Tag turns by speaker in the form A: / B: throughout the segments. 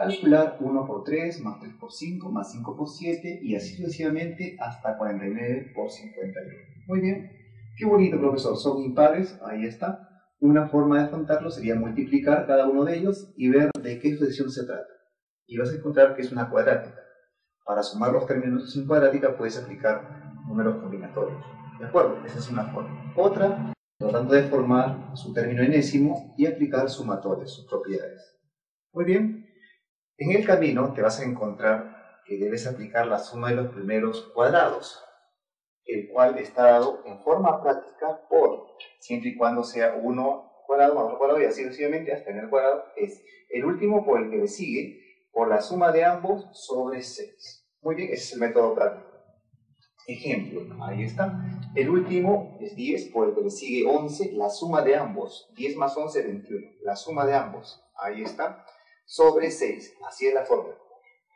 A: calcular 1 por 3, más 3 por 5, más 5 por 7 y así sucesivamente hasta 49 por 51. Muy bien, qué bonito profesor, son impares, ahí está. Una forma de afrontarlo sería multiplicar cada uno de ellos y ver de qué sucesión se trata. Y vas a encontrar que es una cuadrática. Para sumar los términos de sucesión cuadrática puedes aplicar números combinatorios. ¿De acuerdo? Esa es una forma. Otra, tratando de formar su término enésimo y aplicar sumatorios, sus propiedades. Muy bien, en el camino te vas a encontrar que debes aplicar la suma de los primeros cuadrados, el cual está dado en forma práctica por, siempre y cuando sea 1 cuadrado más 1 cuadrado y así sucesivamente hasta en el cuadrado, es el último por el que le sigue por la suma de ambos sobre 6. Muy bien, ese es el método práctico. Ejemplo, ahí está. El último es 10, por el que le sigue 11, la suma de ambos. 10 más 11, 21. La suma de ambos. Ahí está sobre 6. Así es la fórmula.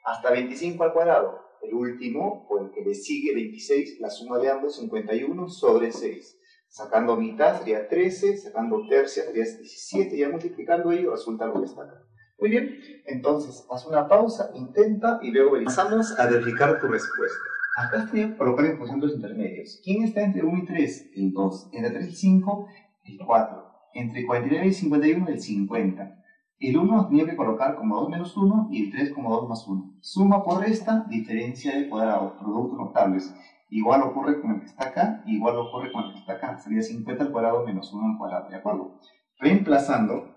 A: Hasta 25 al cuadrado. El último, o el que le sigue 26, la suma de ambos 51 sobre 6. Sacando mitad sería 13, sacando tercia sería 17, ya multiplicando ello resulta lo que está acá. Muy bien, entonces haz una pausa, intenta y luego Pasamos a verificar tu respuesta. Acá estoy colocando en función de los intermedios. ¿Quién está entre 1 y 3? El 2. Entre 3 y 5, el 4. Entre 49 y 51, el 50. El 1 tenía que colocar como 2 menos 1 y el 3 como 2 más 1. Suma por resta, diferencia de cuadrados, productos notables. Igual ocurre con el que está acá, igual ocurre con el que está acá. Sería 50 al cuadrado menos 1 al cuadrado, ¿de acuerdo? Reemplazando,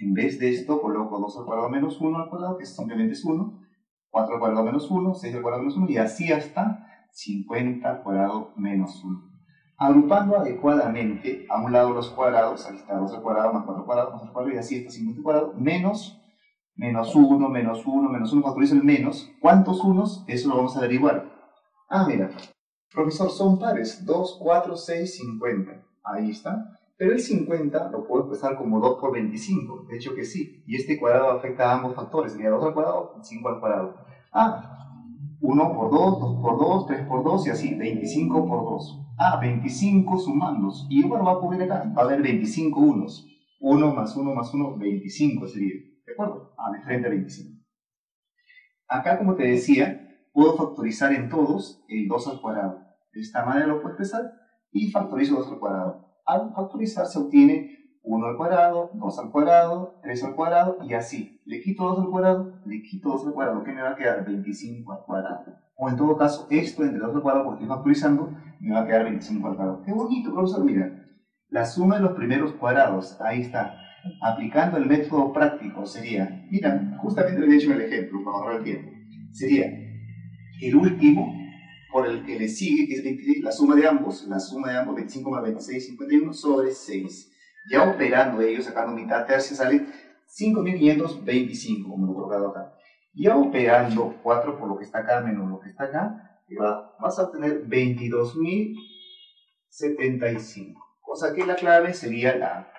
A: en vez de esto coloco 2 al cuadrado menos 1 al cuadrado, que simplemente es 1, 4 al cuadrado menos 1, 6 al cuadrado menos 1, y así hasta 50 al cuadrado menos 1 agrupando adecuadamente a un lado los cuadrados, ahí está 2 al cuadrado más 4 al cuadrado más 4 al cuadrado y así está 50 al cuadrado, menos, menos 1, menos 1, menos 1, factorizo el menos. ¿Cuántos unos? Eso lo vamos a averiguar. Ah, mira, profesor, son pares, 2, 4, 6, 50. Ahí está. Pero el 50 lo puedo expresar como 2 por 25, de hecho que sí. Y este cuadrado afecta a ambos factores, sería 2 al cuadrado, 5 al cuadrado. Ah, 1 por 2, 2 por 2, 3 por 2 y así, 25 por 2. Ah, 25 sumandos. Y igual va a poner acá, va a haber 25 unos. 1 más 1 más 1, 25 sería. ¿De acuerdo? Ah, de frente a 25. Acá, como te decía, puedo factorizar en todos el 2 al cuadrado. De esta manera lo puedo expresar y factorizo 2 al cuadrado. Al factorizar se obtiene 1 al cuadrado, 2 al cuadrado, 3 al cuadrado y así. Le quito 2 al cuadrado, le quito 2 al cuadrado, ¿qué me va a quedar? 25 al cuadrado. O en todo caso, esto entre 2 al cuadrado, porque estoy factorizando, me va a quedar 25 al cuadrado. Qué bonito, profesor, mira. La suma de los primeros cuadrados, ahí está. Aplicando el método práctico sería, mira, justamente le he hecho el ejemplo para ahorrar el tiempo. Sería el último por el que le sigue, que es 26, la suma de ambos, la suma de ambos, 25 más 26, 51, sobre 6 ya operando ellos, sacando mitad tercia, sale 5.525, como lo he colocado acá. Ya operando 4 por lo que está acá menos lo que está acá, vas a obtener 22.075. Cosa que la clave sería la